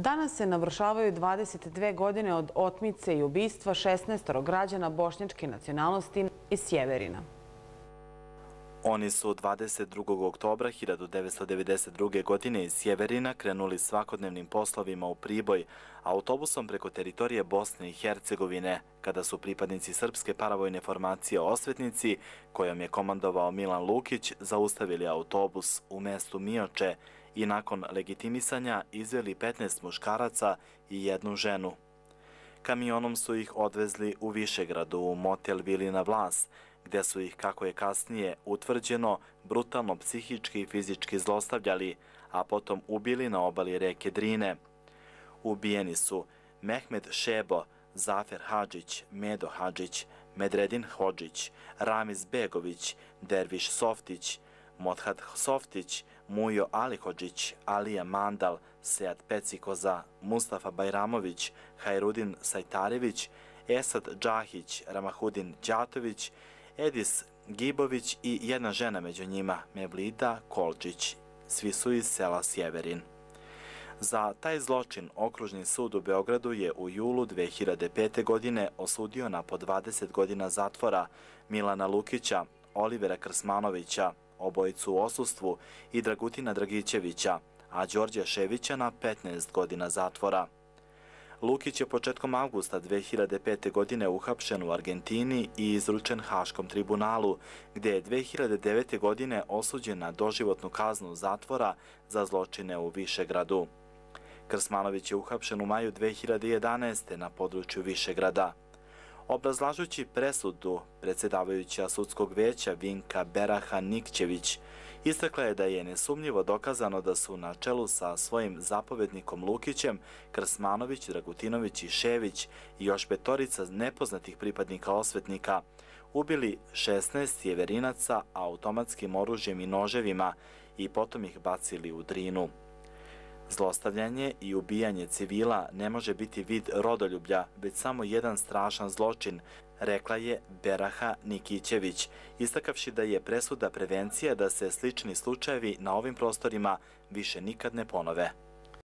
Danas se navršavaju 22 godine od otmice i ubistva 16 građana bošnjačke nacionalnosti iz Sjeverina. Oni su 22. oktobra 1992. godine iz Sjeverina krenuli svakodnevnim poslovima u Priboj autobusom preko teritorije Bosne i Hercegovine, kada su pripadnici Srpske paravojne formacije Osvetnici, kojom je komandovao Milan Lukić, zaustavili autobus u mestu Mioče i nakon legitimisanja izveli 15 muškaraca i jednu ženu. Kamionom su ih odvezli u Višegradu u motel Vilina Vlas, gde su ih, kako je kasnije utvrđeno, brutalno psihički i fizički zlostavljali, a potom ubili na obali reke Drine. Ubijeni su Mehmed Šebo, Zafer Hadžić, Medo Hadžić, Medredin Hodžić, Ramiz Begović, Derviš Softić, Mothad Softić, Mujo Alihodžić, Alija Mandal, Sejad Pecikoza, Mustafa Bajramović, Hajrudin Sajtarević, Esad Džahić, Ramahudin Đatović, Edis Gibović i jedna žena među njima, Mevlida Kolčić. Svi su iz sela Sjeverin. Za taj zločin Okružni sud u Beogradu je u julu 2005. godine osudio na po 20 godina zatvora Milana Lukića, Olivera Krsmanovića, obojicu u osustvu i Dragutina Dragićevića, a Đorđe Ševića na 15 godina zatvora. Lukić je početkom avgusta 2005. godine uhapšen u Argentini i izručen Haškom tribunalu, gde je 2009. godine osuđen na doživotnu kaznu zatvora za zločine u Višegradu. Krsmanović je uhapšen u maju 2011. na području Višegrada. Obrazlažući presudu predsjedavajuća sudskog veća Vinka Beraha Nikćević, istakla je da je nesumnjivo dokazano da su na čelu sa svojim zapovednikom Lukićem Krsmanović, Dragutinović i Šević i još petorica nepoznatih pripadnika osvetnika ubili 16 sjeverinaca automatskim oružjem i noževima i potom ih bacili u drinu. Zlostavljanje i ubijanje civila ne može biti vid rodoljublja, već samo jedan strašan zločin, rekla je Beraha Nikićević, istakavši da je presuda prevencija da se slični slučajevi na ovim prostorima više nikad ne ponove.